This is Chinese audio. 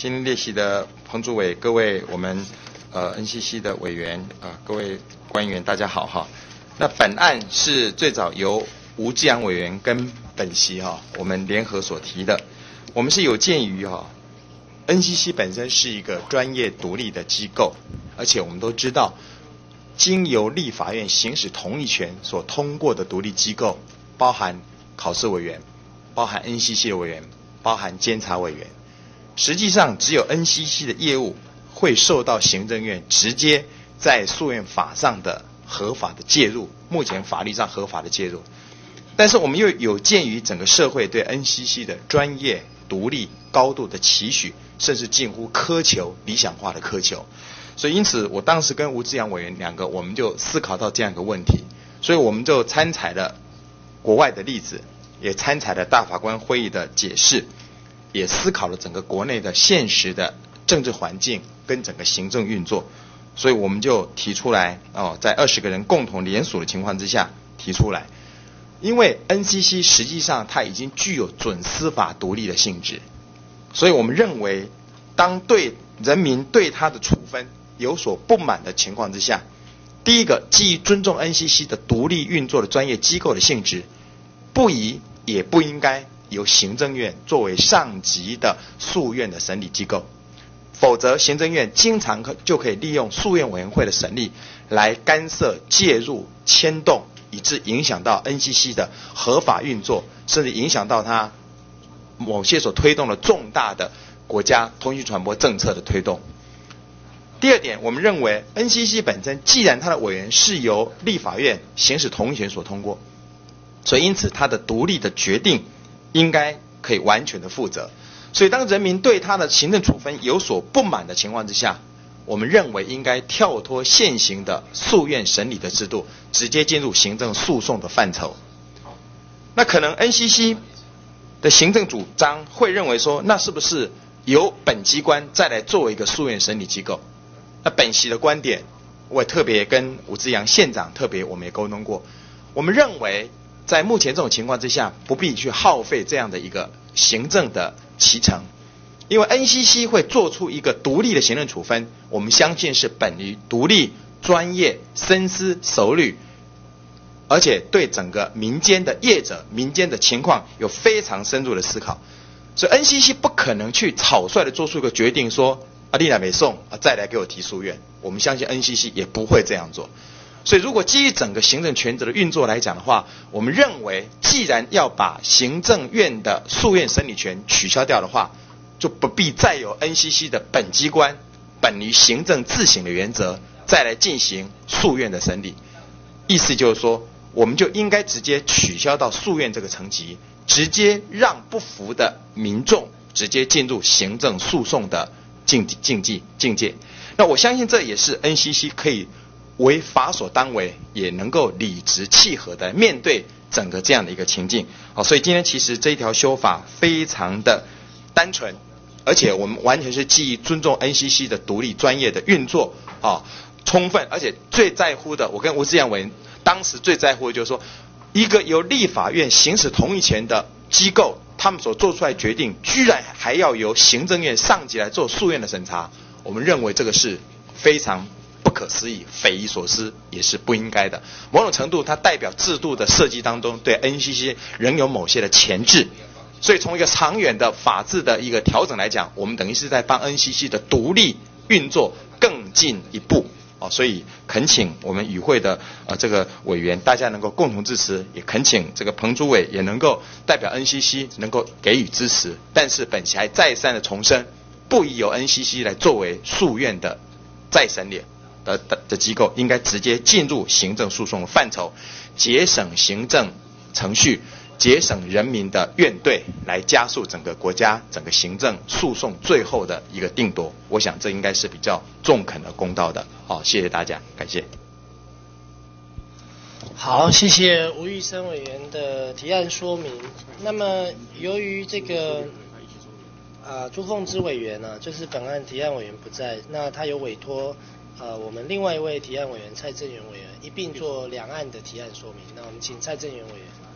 今天列席的彭主委、各位我们呃 NCC 的委员啊、各位官员，大家好哈。那本案是最早由吴志阳委员跟本席哈、我们联合所提的。我们是有鉴于哈、NCC 本身是一个专业独立的机构，而且我们都知道，经由立法院行使同意权所通过的独立机构，包含考试委员，包含 NCC 的委员，包含监察委员。实际上，只有 NCC 的业务会受到行政院直接在诉愿法上的合法的介入，目前法律上合法的介入。但是我们又有鉴于整个社会对 NCC 的专业、独立、高度的期许，甚至近乎苛求、理想化的苛求，所以因此，我当时跟吴志阳委员两个，我们就思考到这样一个问题，所以我们就参采了国外的例子，也参采了大法官会议的解释，也思考了整个国内的现实的政治环境跟整个行政运作，所以我们就提出来哦，在二十个人共同联署的情况之下提出来。因为 NCC 实际上它已经具有准司法独立的性质，所以我们认为，当对人民对它的处分有所不满的情况之下，第一个，基于尊重 NCC 的独立运作的专业机构的性质，不宜也不应该由行政院作为上级的诉愿的审理机构，否则行政院经常可就可以利用诉愿委员会的审理来干涉、介入、牵动。以致影响到 NCC 的合法运作，甚至影响到它某些所推动的重大的国家通讯传播政策的推动。第二点，我们认为 NCC 本身既然它的委员是由立法院行使同意权所通过，所以因此它的独立的决定应该可以完全的负责。所以当人民对他的行政处分有所不满的情况之下，我们认为应该跳脱现行的诉愿审理的制度，直接进入行政诉讼的范畴。那可能 NCC 的行政主张会认为说，那是不是由本机关再来作为一个诉愿审理机构？那本席的观点，我也特别跟吴志阳县长特别我们也沟通过。我们认为，在目前这种情况之下，不必去耗费这样的一个行政的脐橙。因为 NCC 会做出一个独立的行政处分，我们相信是本于独立、专业、深思熟虑，而且对整个民间的业者、民间的情况有非常深入的思考，所以 NCC 不可能去草率的做出一个决定，说啊，丽娜没送啊，再来给我提诉愿。我们相信 NCC 也不会这样做。所以，如果基于整个行政权责的运作来讲的话，我们认为，既然要把行政院的诉愿审理权取消掉的话，就不必再有 NCC 的本机关本于行政自省的原则，再来进行诉愿的审理。意思就是说，我们就应该直接取消到诉愿这个层级，直接让不服的民众直接进入行政诉讼的境境界境界。那我相信这也是 NCC 可以为法所当为，也能够理直气和的面对整个这样的一个情境。好，所以今天其实这一条修法非常的单纯。而且我们完全是基于尊重 NCC 的独立专业的运作啊，充分，而且最在乎的，我跟吴志阳委员当时最在乎的就是说，一个由立法院行使同意权的机构，他们所做出来决定，居然还要由行政院上级来做诉愿的审查，我们认为这个是非常不可思议、匪夷所思，也是不应该的。某种程度，它代表制度的设计当中对 NCC 仍有某些的前置。所以从一个长远的法治的一个调整来讲，我们等于是在帮 NCC 的独立运作更进一步哦。所以恳请我们与会的呃这个委员，大家能够共同支持，也恳请这个彭主委也能够代表 NCC 能够给予支持。但是本席还再三的重申，不宜由 NCC 来作为诉愿的再审理的的的机构，应该直接进入行政诉讼的范畴，节省行政程序。节省人民的怨怼，来加速整个国家整个行政诉讼最后的一个定夺。我想这应该是比较中肯的公道的。好，谢谢大家，感谢。好，谢谢吴玉生委员的提案说明。那么由于这个啊朱凤芝委员呢，就是本案提案委员不在，那他有委托呃我们另外一位提案委员蔡正元委员一并做两岸的提案说明。那我们请蔡正元委员。